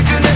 I can